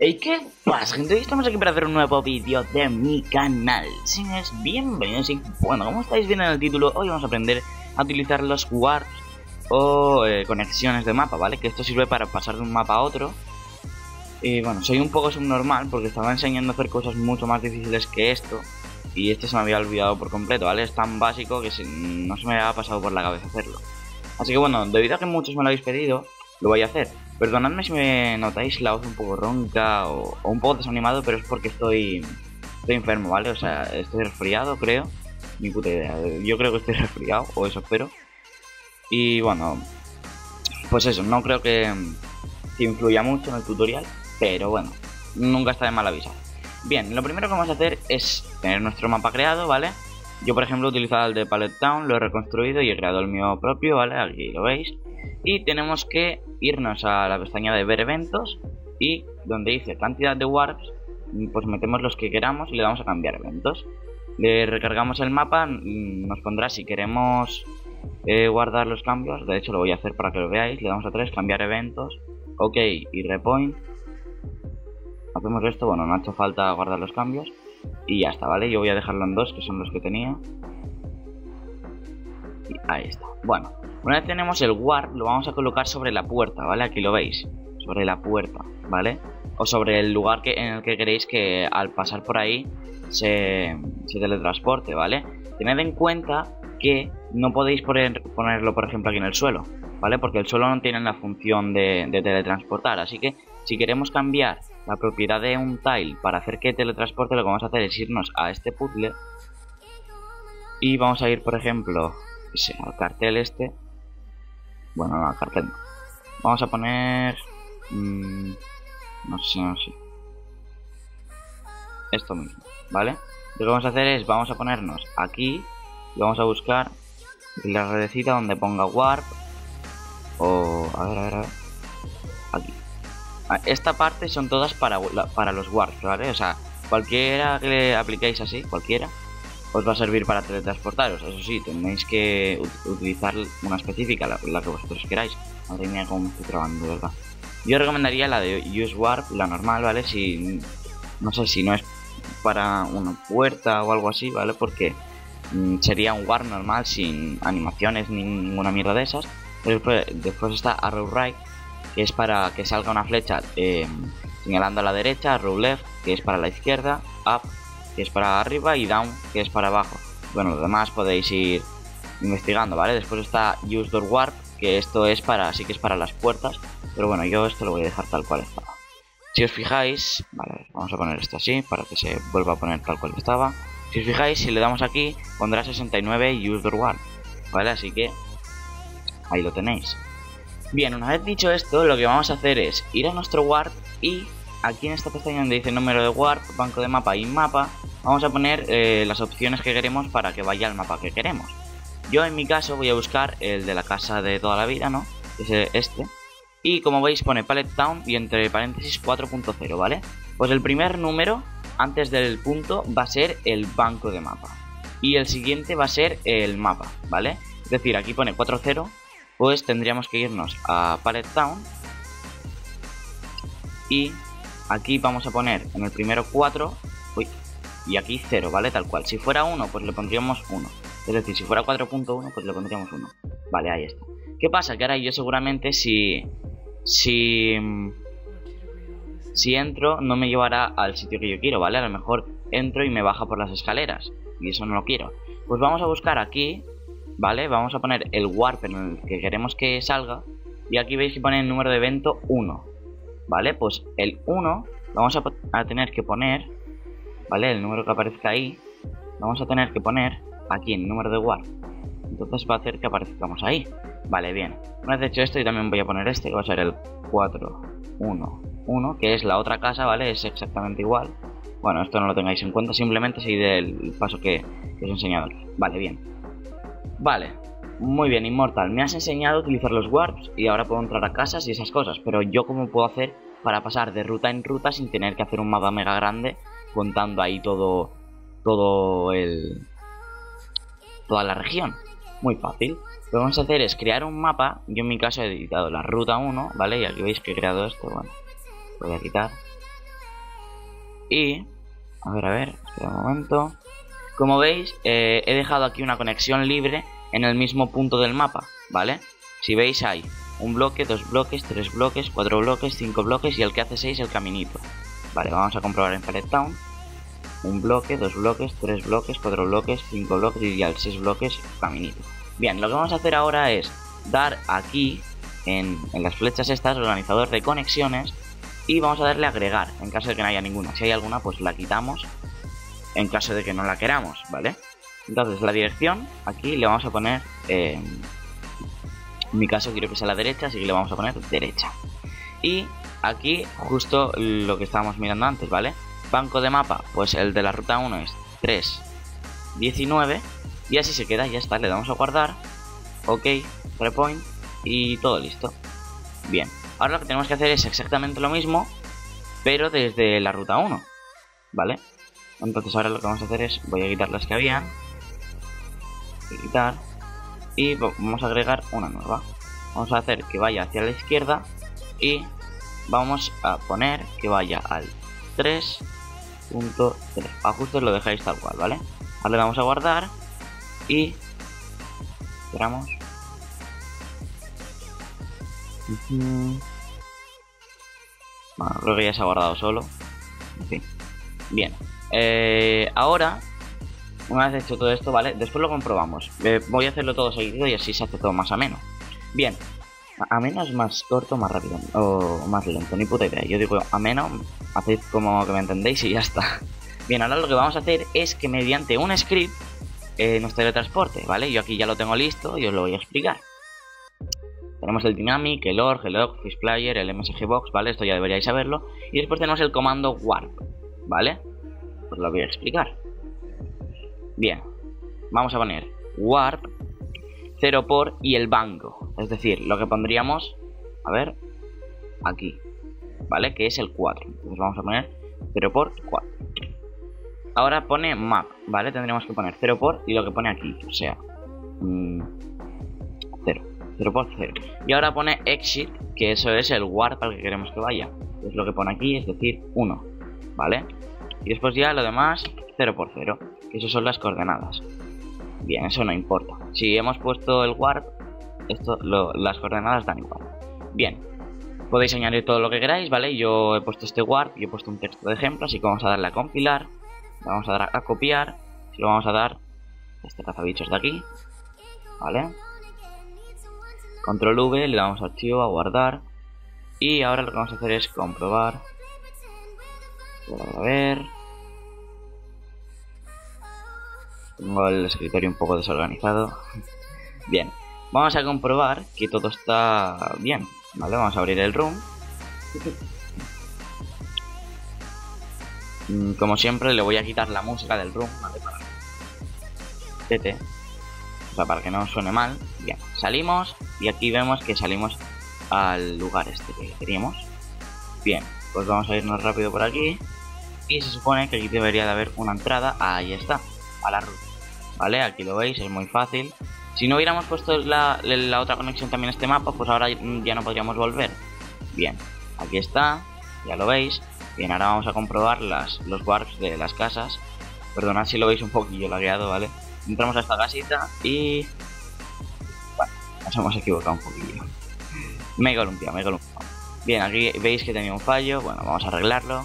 Hey, ¿qué pasa, gente? Hoy estamos aquí para hacer un nuevo vídeo de mi canal. Señores, bienvenidos y bueno, como estáis viendo en el título, hoy vamos a aprender a utilizar los warps o eh, conexiones de mapa, ¿vale? Que esto sirve para pasar de un mapa a otro. Y bueno, soy un poco subnormal porque estaba enseñando a hacer cosas mucho más difíciles que esto. Y este se me había olvidado por completo, ¿vale? Es tan básico que no se me había pasado por la cabeza hacerlo. Así que bueno, debido a que muchos me lo habéis pedido, lo voy a hacer. Perdonadme si me notáis la voz un poco ronca o, un poco desanimado, pero es porque estoy, estoy enfermo, ¿vale? O sea, estoy resfriado, creo. Ni puta idea. Yo creo que estoy resfriado, o eso espero. Y bueno, pues eso, no creo que, influya mucho en el tutorial, pero bueno, nunca está de mal avisar. Bien, lo primero que vamos a hacer es tener nuestro mapa creado, ¿vale? Yo, por ejemplo, he utilizado el de Palette Town, lo he reconstruido y he creado el mío propio, ¿vale? Aquí lo veis. Y tenemos que irnos a la pestaña de ver eventos y donde dice cantidad de warps, pues metemos los que queramos y le damos a cambiar eventos. Le recargamos el mapa, nos pondrá si queremos eh, guardar los cambios, de hecho lo voy a hacer para que lo veáis, le damos a 3, cambiar eventos, ok y repoint. Hacemos esto, bueno, no ha hecho falta guardar los cambios y ya está, ¿vale? Yo voy a dejarlo en 2, que son los que tenía. Ahí está. Bueno, una vez tenemos el warp, lo vamos a colocar sobre la puerta, ¿vale? Aquí lo veis, sobre la puerta, ¿vale? O sobre el lugar que, en el que queréis que al pasar por ahí se, teletransporte, ¿vale? Tened en cuenta que no podéis poner, ponerlo, por ejemplo, aquí en el suelo, ¿vale? Porque el suelo no tiene la función de, de teletransportar, así que si queremos cambiar la propiedad de un tile para hacer que teletransporte, lo que vamos a hacer es irnos a este puzzle y vamos a ir, por ejemplo, al cartel este bueno, no, cartel no. Vamos a poner... Mmm, no sé, no sé. Esto mismo, ¿vale? Lo que vamos a hacer es, vamos a ponernos aquí y vamos a buscar la redecita donde ponga warp o... A ver, a ver, a ver. Aquí. Ah, esta parte son todas para, para los warps, ¿vale? O sea, cualquiera que le apliquéis así, cualquiera, os va a servir para teletransportaros. Eso sí, tenéis que utilizar una específica, la, que vosotros queráis. Madre mía, cómo me estoy trabando, de verdad. Yo recomendaría la de Use Warp, la normal, ¿vale? Si, no sé, si no es para una puerta o algo así, ¿vale? Porque mm, sería un Warp normal sin animaciones ni ninguna mierda de esas. Pero después, está Arrow Right, que es para que salga una flecha eh, señalando a la derecha, Arrow Left, que es para la izquierda, Up, que es para arriba, y down, que es para abajo. Bueno, lo demás podéis ir investigando, ¿vale? Después está Use Door Warp, que esto es para, sí que es para las puertas, pero bueno, yo esto lo voy a dejar tal cual estaba. Si os fijáis, vale, vamos a poner esto así, para que se vuelva a poner tal cual estaba. Si os fijáis, si le damos aquí, pondrá 69 Use Door Warp, ¿vale? Así que ahí lo tenéis. Bien, una vez dicho esto, lo que vamos a hacer es ir a nuestro Warp y aquí en esta pestaña donde dice número de Warp, banco de mapa y mapa, vamos a poner eh, las opciones que queremos para que vaya al mapa que queremos. Yo en mi caso voy a buscar el de la casa de toda la vida, ¿no? Es este. Y como veis pone Palette Town y entre paréntesis 4.0, ¿vale? Pues el primer número antes del punto va a ser el banco de mapa. Y el siguiente va a ser el mapa, ¿vale? Es decir, aquí pone 4.0, pues tendríamos que irnos a Palette Town. Y aquí vamos a poner en el primero 4 y aquí 0, ¿vale? Tal cual. Si fuera 1, pues le pondríamos 1. Es decir, si fuera 4.1, pues le pondríamos 1. Vale, ahí está. ¿Qué pasa? Que ahora yo seguramente si... Si... Si entro, no me llevará al sitio que yo quiero, ¿vale? A lo mejor entro y me baja por las escaleras. Y eso no lo quiero. Pues vamos a buscar aquí, ¿vale? Vamos a poner el warp en el que queremos que salga. Y aquí veis que pone el número de evento 1. ¿Vale? Pues el 1 vamos a, a tener que poner ¿vale? El número que aparezca ahí, vamos a tener que poner aquí el número de warp. Entonces va a hacer que aparezcamos ahí. Vale, bien. Una vez hecho esto, yo también voy a poner este, que va a ser el 4, 1, 1, que es la otra casa, ¿vale? Es exactamente igual. Bueno, esto no lo tengáis en cuenta, simplemente seguid el paso que, que os he enseñado Vale, bien. Vale, muy bien, Inmortal. Me has enseñado a utilizar los warps y ahora puedo entrar a casas y esas cosas. Pero yo, ¿cómo puedo hacer para pasar de ruta en ruta sin tener que hacer un mapa mega grande contando ahí todo, todo el, toda la región. Muy fácil. Lo que vamos a hacer es crear un mapa. Yo en mi caso he editado la ruta 1, ¿vale? Y aquí veis que he creado esto. Bueno, voy a quitar. Y... A ver, a ver, espera un momento. Como veis, eh, he dejado aquí una conexión libre en el mismo punto del mapa, ¿vale? Si veis hay un bloque, dos bloques, tres bloques, cuatro bloques, cinco bloques y el que hace seis el caminito. Vale, vamos a comprobar en Pallet Town. Un bloque, dos bloques, tres bloques, cuatro bloques, cinco bloques y ya el seis bloques caminito. Bien, lo que vamos a hacer ahora es dar aquí, en, en las flechas estas, organizador de conexiones y vamos a darle a agregar en caso de que no haya ninguna. Si hay alguna, pues la quitamos en caso de que no la queramos, ¿vale? Entonces la dirección aquí le vamos a poner, eh, en mi caso quiero que sea la derecha, así que le vamos a poner derecha. Y aquí justo lo que estábamos mirando antes, ¿vale? Banco de mapa, pues el de la ruta 1 es 3, 19 y así se queda, ya está, le damos a guardar, ok, repoint y todo listo. Bien, ahora lo que tenemos que hacer es exactamente lo mismo, pero desde la ruta 1, ¿vale? Entonces ahora lo que vamos a hacer es, voy a quitar las que había, quitar, y vamos a agregar una nueva. Vamos a hacer que vaya hacia la izquierda y vamos a poner que vaya al 3.3. Ajustes lo dejáis tal cual, ¿vale? Ahora le vamos a guardar y esperamos. Bueno, creo que ya se ha guardado solo. En fin. Bien. Eh, ahora, una vez hecho todo esto, ¿vale? Después lo comprobamos. Eh, voy a hacerlo todo seguido y así se hace todo más ameno. Bien. A menos más corto, más rápido. O más lento, ni puta idea. Yo digo ameno, hacéis como que me entendéis y ya está. Bien, ahora lo que vamos a hacer es que mediante un script eh, nos teletransporte, ¿vale? Yo aquí ya lo tengo listo y os lo voy a explicar. Tenemos el Dynamic, el ORG, el OG, Player, el MSG Box, ¿vale? Esto ya deberíais saberlo. Y después tenemos el comando Warp, ¿vale? Pues lo voy a explicar. Bien, vamos a poner Warp, 0 por y el banco. Es decir, lo que pondríamos, a ver, aquí, ¿vale? Que es el 4. Entonces vamos a poner 0 por 4. Ahora pone map, ¿vale? Tendríamos que poner 0 por y lo que pone aquí, o sea, 0. Mm, 0 por 0. Y ahora pone exit, que eso es el warp al que queremos que vaya. Es lo que pone aquí, es decir, 1, ¿vale? Y después ya lo demás, 0 por 0, que eso son las coordenadas. Bien, eso no importa. Si hemos puesto el warp, esto, las coordenadas dan igual. Bien, podéis añadir todo lo que queráis, ¿vale? Yo he puesto este warp y he puesto un texto de ejemplo, así que vamos a darle a compilar, vamos a dar a copiar, y lo vamos a dar este cazabichos de aquí, ¿vale? Control V, le damos a archivo, a guardar, y ahora lo que vamos a hacer es comprobar. A ver. Tengo el escritorio un poco desorganizado. Bien, vamos a comprobar que todo está bien. Vale, vamos a abrir el room. Mm, como siempre le voy a quitar la música del room, ¿vale? Para... O sea, para que no suene mal. Bien, salimos y aquí vemos que salimos al lugar este que queríamos. Bien, pues vamos a irnos rápido por aquí. Y se supone que aquí debería de haber una entrada. Ahí está, a la ruta. ¿Vale? Aquí lo veis, es muy fácil. Si no hubiéramos puesto la, la otra conexión también en este mapa, pues ahora ya no podríamos volver. Bien, aquí está, ya lo veis. Bien, ahora vamos a comprobar las, los warps de las casas. Perdonad si lo veis un poquillo lagueado, ¿vale? Entramos a esta casita y... Bueno, nos hemos equivocado un poquillo. Me he columpiado, me he. Bien, aquí veis que tenía un fallo. Bueno, vamos a arreglarlo.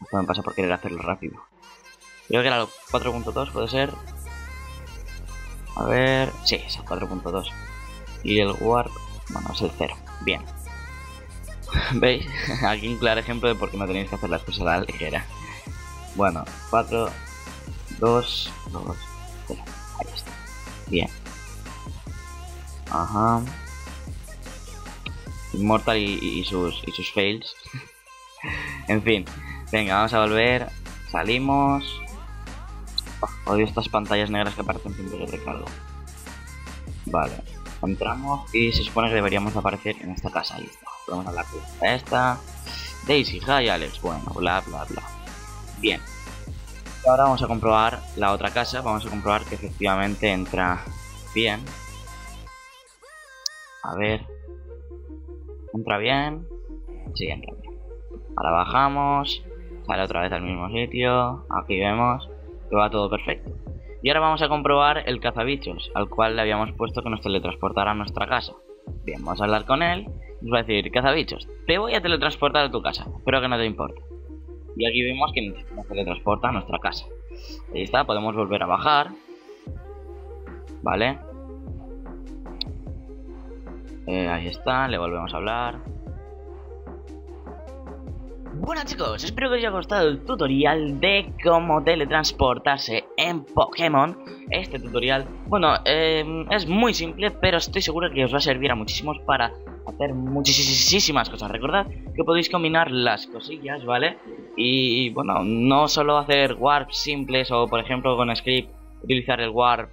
Esto me pasa por querer hacerlo rápido. Creo que era el 4.2, puede ser. A ver. Sí, es el 4.2. Y el warp. Bueno, es el 0. Bien. ¿Veis? Aquí un claro ejemplo de por qué no tenéis que hacer las cosas a la ligera. Bueno, 4, 2, 2, 0. Ahí está. Bien. Ajá. Immortal y, sus, y sus fails. en fin. Venga, vamos a volver. Salimos. Odio estas pantallas negras que aparecen siempre de recargo. Vale. Entramos y se supone que deberíamos aparecer en esta casa. Ahí está. Podemos hablar de esta. Daisy, hi Alex. Bueno, bla bla bla. Bien. Ahora vamos a comprobar la otra casa. Vamos a comprobar que efectivamente entra bien. A ver. ¿Entra bien? Sí, entra bien. Ahora bajamos. Sale otra vez al mismo sitio. Aquí vemos va todo perfecto. Y ahora vamos a comprobar el cazabichos, al cual le habíamos puesto que nos teletransportara a nuestra casa. Bien, vamos a hablar con él. Nos va a decir, cazabichos, te voy a teletransportar a tu casa. Espero que no te importe. Y aquí vemos que nos teletransporta a nuestra casa. Ahí está, podemos volver a bajar. Vale. Eh, ahí está, le volvemos a hablar. Bueno chicos, espero que os haya gustado el tutorial de cómo teletransportarse en Pokémon. Este tutorial, bueno, eh, es muy simple, pero estoy seguro que os va a servir a muchísimos para hacer muchísimas cosas. Recordad que podéis combinar las cosillas, ¿vale? Y bueno, no solo hacer warps simples o por ejemplo con script utilizar el warp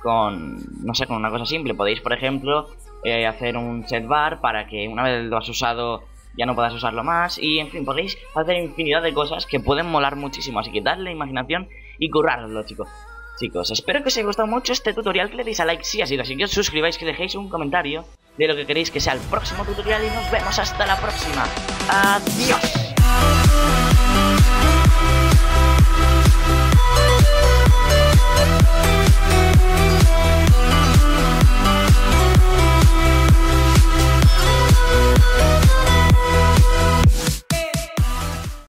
con, no sé, con una cosa simple. Podéis por ejemplo eh, hacer un set bar para que una vez lo has usado ya no puedas usarlo más y en fin, podéis hacer infinidad de cosas que pueden molar muchísimo, así que dadle imaginación y currarlo, chicos. Chicos, espero que os haya gustado mucho este tutorial, que le deis a like si ha sido así, que os suscribáis, que dejéis un comentario de lo que queréis que sea el próximo tutorial y nos vemos hasta la próxima. Adiós.